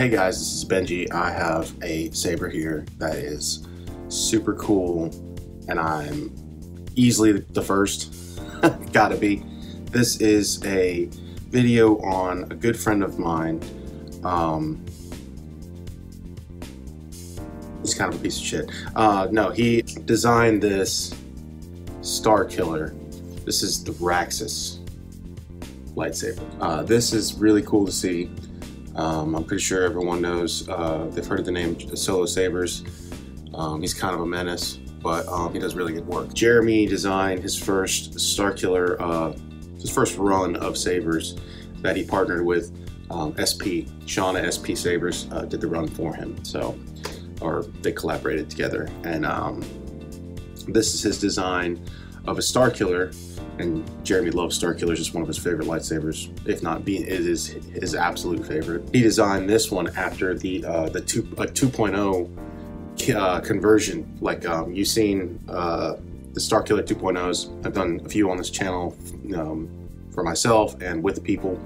Hey guys, this is Benji. I have a saber here that is super cool and I'm easily the first, gotta be. This is a video on a good friend of mine. Um, he's kind of a piece of shit. Uh, no, he designed this Star Killer. This is the Raxus lightsaber. Uh, this is really cool to see. Um, I'm pretty sure everyone knows, uh, they've heard of the name Solo Sabers. Um, he's kind of a menace, but um, he does really good work. Jeremy designed his first Star Killer, uh, his first run of sabers that he partnered with um, SP, Shauna SP Sabers uh, did the run for him. So, or they collaborated together. And um, this is his design of a Star Killer and Jeremy loves Star Killer, is one of his favorite lightsabers, if not being it is his absolute favorite. He designed this one after the uh, the two a 2.0 uh, conversion. Like um, you've seen uh, the Star Killer 2.0s. I've done a few on this channel um, for myself and with people.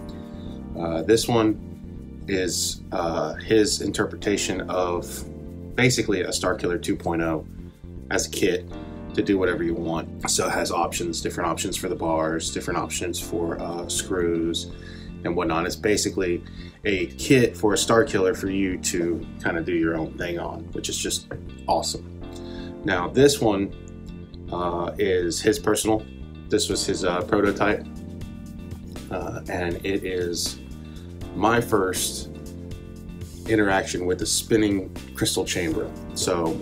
Uh, this one is uh, his interpretation of basically a Star Killer 2.0 as a kit to do whatever you want. So it has options, different options for the bars, different options for uh, screws and whatnot. It's basically a kit for a Star Killer for you to kind of do your own thing on, which is just awesome. Now this one uh, is his personal. This was his uh, prototype, uh, and it is my first interaction with the spinning crystal chamber. So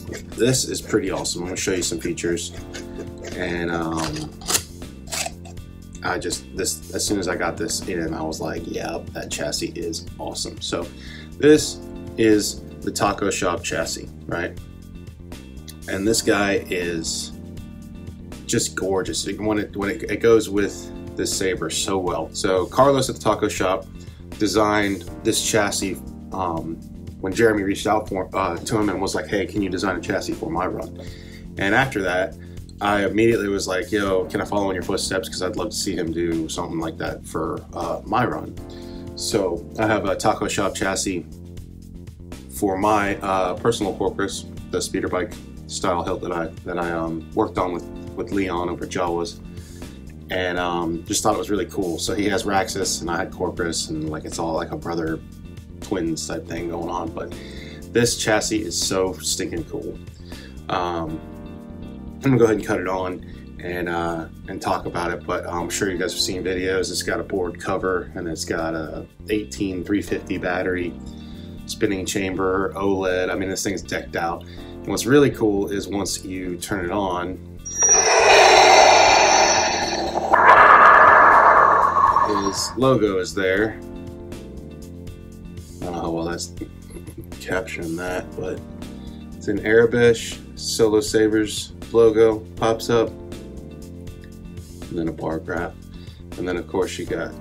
this is pretty awesome. I'm gonna show you some features. And um, I just, this as soon as I got this in, I was like, yeah, that chassis is awesome. So this is the Taco Shop chassis, right? And this guy is just gorgeous. When it, when it, it goes with this saber so well. So Carlos at the Taco Shop designed this chassis um, when Jeremy reached out for, uh, to him and was like, hey, can you design a chassis for my run? And after that, I immediately was like, yo, can I follow in your footsteps? Because I'd love to see him do something like that for uh, my run. So I have a Taco Shop chassis for my uh, personal Corpus, the speeder bike style hilt that I that I um, worked on with, with Leon over Jawas. And um, just thought it was really cool. So he has Raxus and I had Corpus and like it's all like a brother twins type thing going on, but this chassis is so stinking cool. Um, I'm gonna go ahead and cut it on and uh, and talk about it, but I'm sure you guys have seen videos. It's got a board cover and it's got a 18 350 battery, spinning chamber, OLED. I mean, this thing's decked out. And what's really cool is once you turn it on, his logo is there capturing that, but it's an Aurebesh Solo Sabers logo pops up, and then a bar graph, and then of course you got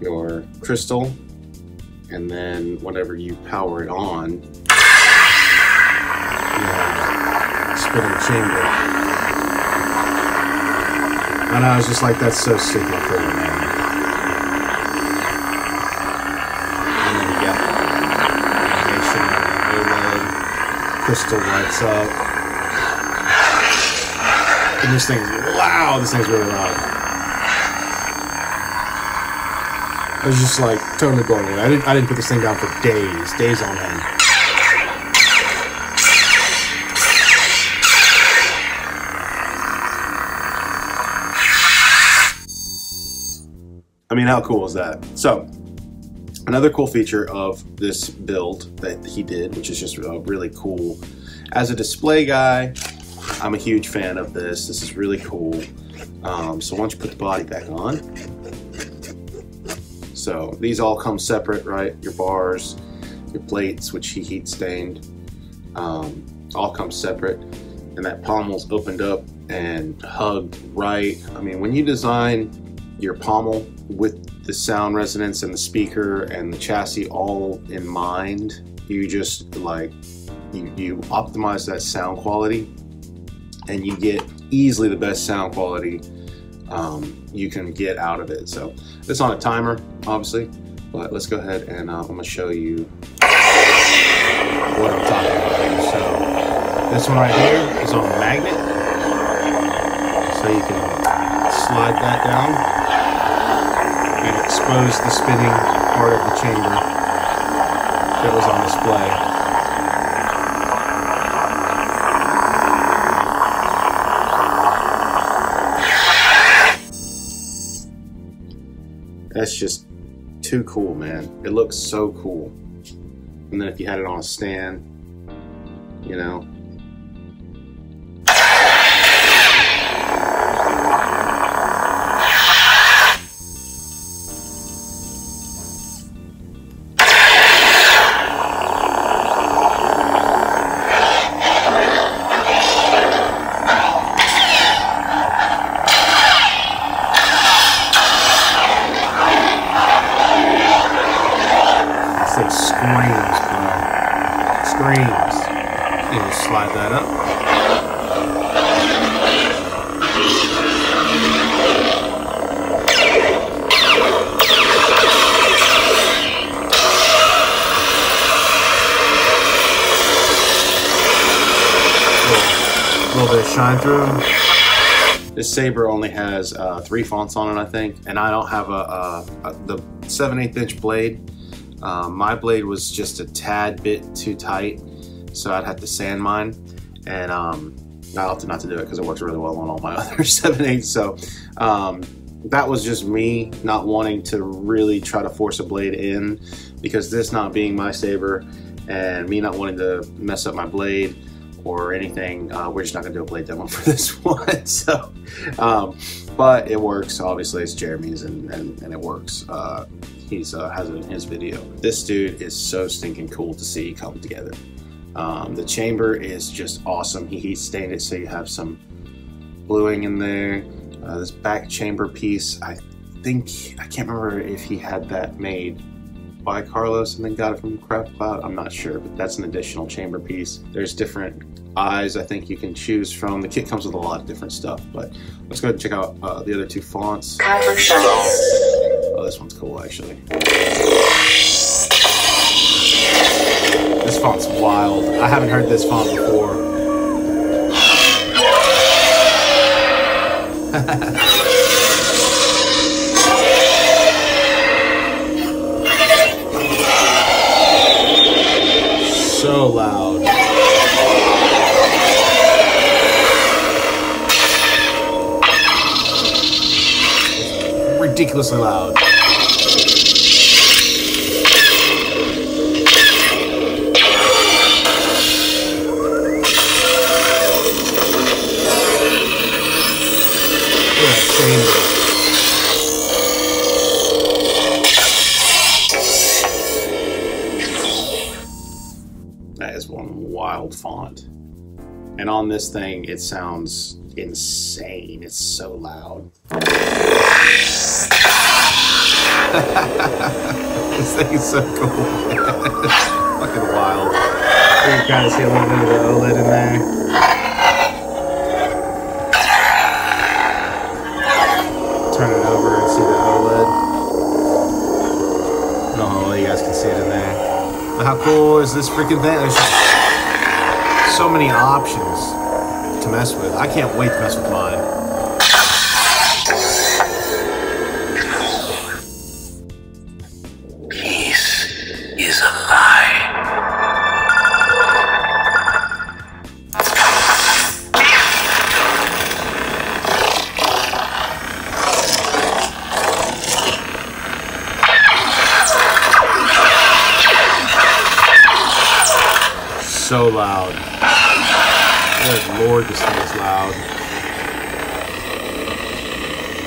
your crystal, and then whenever you power it on, spinning chamber. And I was just like, that's so cool, man. Crystal lights up. And this thing's loud. This thing's really loud. I was just like totally blown away. I didn't, I didn't put this thing down for days, days on end. I mean, how cool is that? So, Another cool feature of this build that he did, which is just uh, really cool. As a display guy, I'm a huge fan of this. This is really cool. Um, so once you put the body back on, so these all come separate, right? Your bars, your plates, which he heat stained, um, all come separate. And that pommel's opened up and hugged right. I mean, when you design your pommel with the sound resonance and the speaker and the chassis all in mind. You just like, you, you optimize that sound quality and you get easily the best sound quality um, you can get out of it. So it's on a timer, obviously. But let's go ahead and uh, I'm to show you what I'm talking about. So this one right here is on a magnet. So you can slide that down and expose the spinning part of the chamber that was on display. That's just too cool, man. It looks so cool. And then if you had it on a stand, you know, Just slide that up. A little bit of shine through. This saber only has uh, three fonts on it, I think, and I don't have a, a, a the 7 8 inch blade um, my blade was just a tad bit too tight, so I'd have to sand mine. And um, I opted not to do it because it works really well on all my other 7 8 So um, that was just me not wanting to really try to force a blade in because this not being my saber and me not wanting to mess up my blade or anything, uh, we're just not gonna do a blade demo for this one. so, um, but it works. Obviously, it's Jeremy's and, and, and it works. Uh, he's uh, has it in his video. This dude is so stinking cool to see come together. Um, the chamber is just awesome. He heat stained it so you have some bluing in there. Uh, this back chamber piece, I think, I can't remember if he had that made by Carlos and then got it from Craft Cloud. I'm not sure, but that's an additional chamber piece. There's different eyes I think you can choose from. The kit comes with a lot of different stuff, but let's go ahead and check out uh, the other two fonts. Oh, this one's cool actually. This font's wild. I haven't heard this font before. so loud. ridiculously loud. On this thing, it sounds insane. It's so loud. this thing is so cool. fucking wild. You can kind of see a little bit of the OLED in there. Turn it over and see the OLED. I oh, you guys can see it in there. But how cool is this freaking thing? There's so many options to mess with. I can't wait to mess with mine. Peace is a lie. So loud. Good lord, this thing is loud.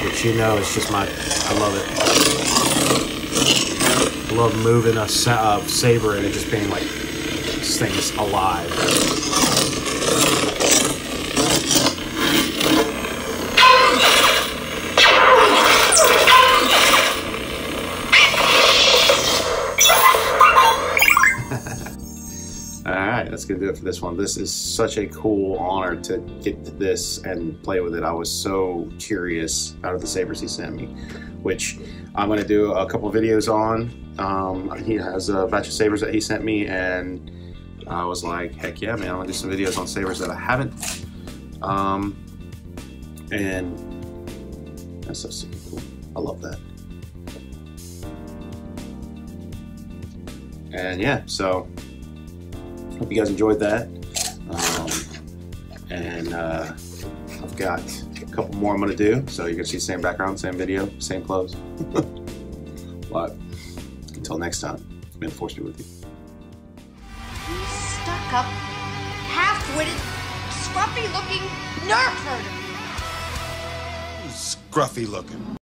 But you know it's just my, I love it. I love moving a uh, saber and it just being like, this thing's alive. That's gonna do it for this one. This is such a cool honor to get to this and play with it. I was so curious out of the sabers he sent me, which I'm going to do a couple videos on. Um, he has a batch of sabers that he sent me, and I was like, heck yeah, man, I'm going to do some videos on sabers that I haven't. Um, and that's so super cool. I love that. And yeah, so hope you guys enjoyed that. Um, and uh, I've got a couple more I'm gonna do. So you're gonna see the same background, same video, same clothes. but until next time, may the force be with you. Stuck up, half-witted, scruffy-looking nerf herder. Scruffy looking.